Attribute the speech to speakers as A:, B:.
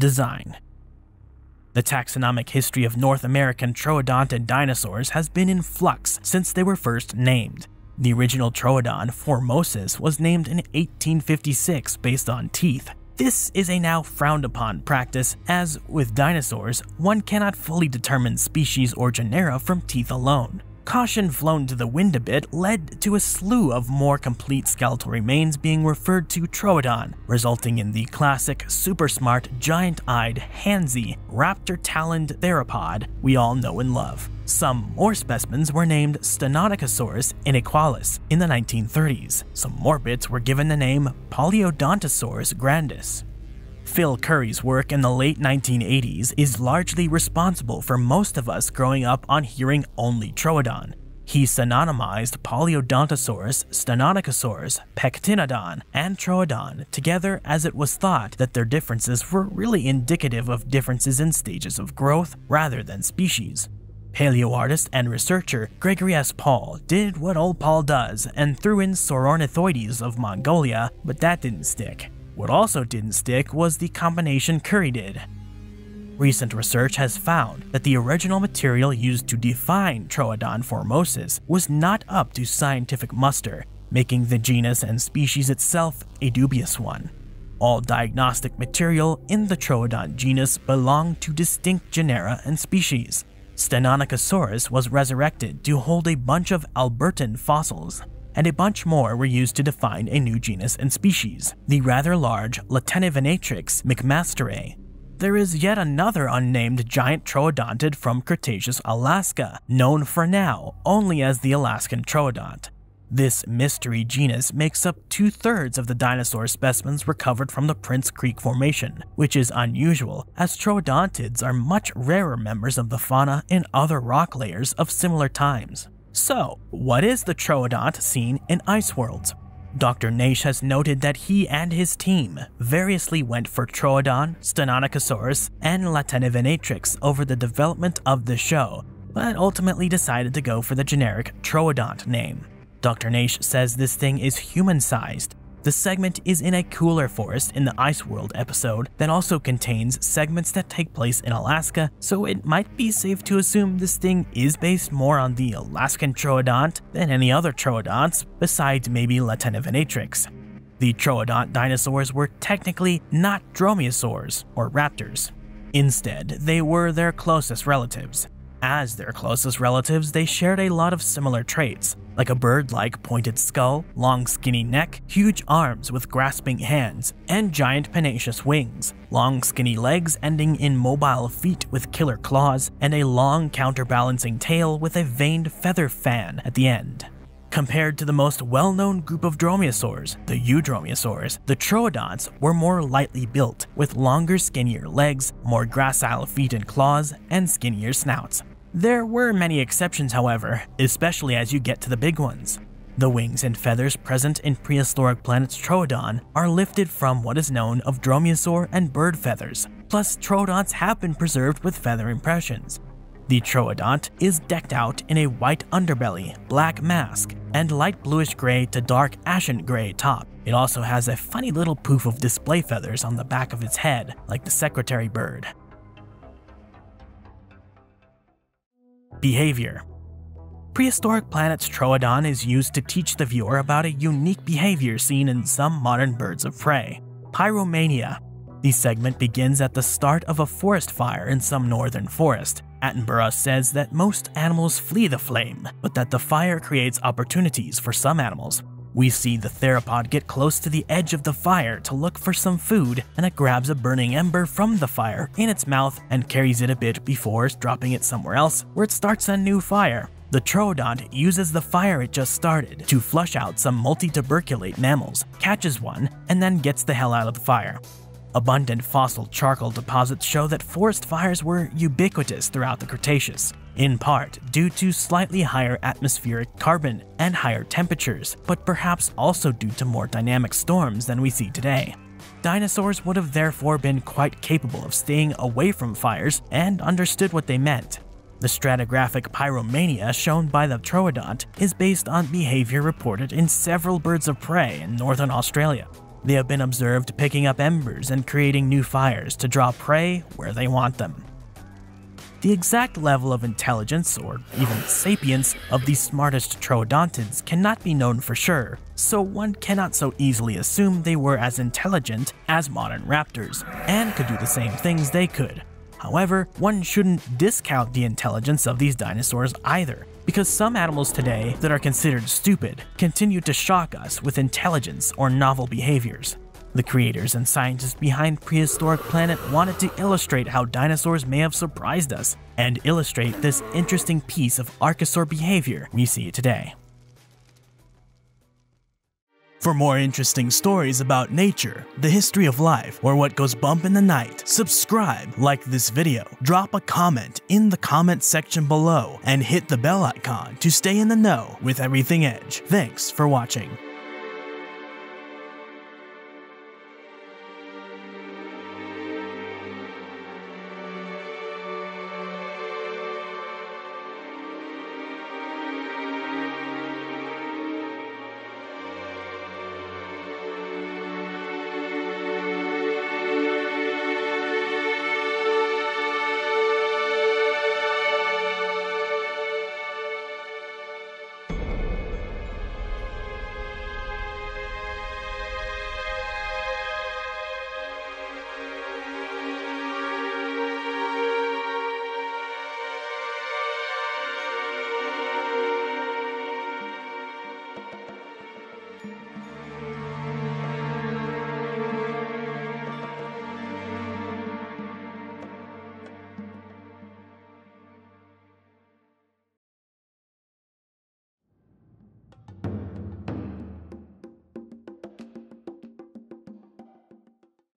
A: design. The taxonomic history of North American troodontid dinosaurs has been in flux since they were first named. The original Troodon, Formosus, was named in 1856 based on teeth. This is a now frowned upon practice, as with dinosaurs, one cannot fully determine species or genera from teeth alone. Caution flown to the wind a bit led to a slew of more complete skeletal remains being referred to Troodon, resulting in the classic super smart giant-eyed handsy raptor-taloned theropod we all know and love. Some more specimens were named Stenonychosaurus inequalis in the 1930s. Some more bits were given the name Polyodontosaurus grandis. Phil Currie's work in the late 1980s is largely responsible for most of us growing up on hearing only Troodon. He synonymized Polyodontosaurus, Stenonychosaurus, Pectinodon, and Troodon together as it was thought that their differences were really indicative of differences in stages of growth rather than species. Paleoartist and researcher Gregory S. Paul did what old Paul does and threw in Saurornithoides of Mongolia, but that didn't stick. What also didn't stick was the combination Currie did. Recent research has found that the original material used to define Troodon formosus was not up to scientific muster, making the genus and species itself a dubious one. All diagnostic material in the Troodon genus belonged to distinct genera and species. Stenonychosaurus was resurrected to hold a bunch of Albertan fossils, and a bunch more were used to define a new genus and species, the rather large Latenivenatrix mcmasterae. There is yet another unnamed giant troodontid from Cretaceous Alaska, known for now only as the Alaskan troodont. This mystery genus makes up two thirds of the dinosaur specimens recovered from the Prince Creek Formation, which is unusual as troodontids are much rarer members of the fauna in other rock layers of similar times. So, what is the troodont seen in ice worlds? Dr. Naish has noted that he and his team variously went for Troodon, Stenonychosaurus, and Latenivenatrix over the development of the show, but ultimately decided to go for the generic Troodont name. Dr. Naish says this thing is human-sized, the segment is in a cooler forest in the Ice World episode that also contains segments that take place in Alaska, so it might be safe to assume this thing is based more on the Alaskan Troodont than any other Troodonts, besides maybe Latenivenatrix. The Troodont dinosaurs were technically not dromaeosaurs or raptors. Instead, they were their closest relatives. As their closest relatives, they shared a lot of similar traits, like a bird-like pointed skull, long skinny neck, huge arms with grasping hands, and giant pennaceous wings, long skinny legs ending in mobile feet with killer claws, and a long counterbalancing tail with a veined feather fan at the end. Compared to the most well-known group of dromaeosaurs, the eudromaeosaurs, the troodonts were more lightly built, with longer skinnier legs, more gracile feet and claws, and skinnier snouts. There were many exceptions, however, especially as you get to the big ones. The wings and feathers present in prehistoric planets Troodon are lifted from what is known of dromaeosaur and bird feathers, plus troodonts have been preserved with feather impressions. The troodont is decked out in a white underbelly, black mask, and light bluish gray to dark ashen gray top. It also has a funny little poof of display feathers on the back of its head, like the secretary bird. Behavior Prehistoric Planet's Troodon is used to teach the viewer about a unique behavior seen in some modern birds of prey, pyromania. The segment begins at the start of a forest fire in some northern forest. Attenborough says that most animals flee the flame, but that the fire creates opportunities for some animals. We see the theropod get close to the edge of the fire to look for some food, and it grabs a burning ember from the fire in its mouth and carries it a bit before dropping it somewhere else where it starts a new fire. The troodont uses the fire it just started to flush out some multi-tuberculate mammals, catches one, and then gets the hell out of the fire. Abundant fossil charcoal deposits show that forest fires were ubiquitous throughout the Cretaceous in part due to slightly higher atmospheric carbon and higher temperatures, but perhaps also due to more dynamic storms than we see today. Dinosaurs would have therefore been quite capable of staying away from fires and understood what they meant. The stratigraphic pyromania shown by the troodont is based on behavior reported in several birds of prey in northern Australia. They have been observed picking up embers and creating new fires to draw prey where they want them. The exact level of intelligence, or even sapience, of the smartest troodontids cannot be known for sure, so one cannot so easily assume they were as intelligent as modern raptors, and could do the same things they could. However, one shouldn't discount the intelligence of these dinosaurs either, because some animals today that are considered stupid continue to shock us with intelligence or novel behaviors. The creators and scientists behind Prehistoric Planet wanted to illustrate how dinosaurs may have surprised us and illustrate this interesting piece of archosaur behavior we see today. For more interesting stories about nature, the history of life, or what goes bump in the night, subscribe, like this video, drop a comment in the comment section below, and hit the bell icon to stay in the know with everything Edge. Thanks for watching.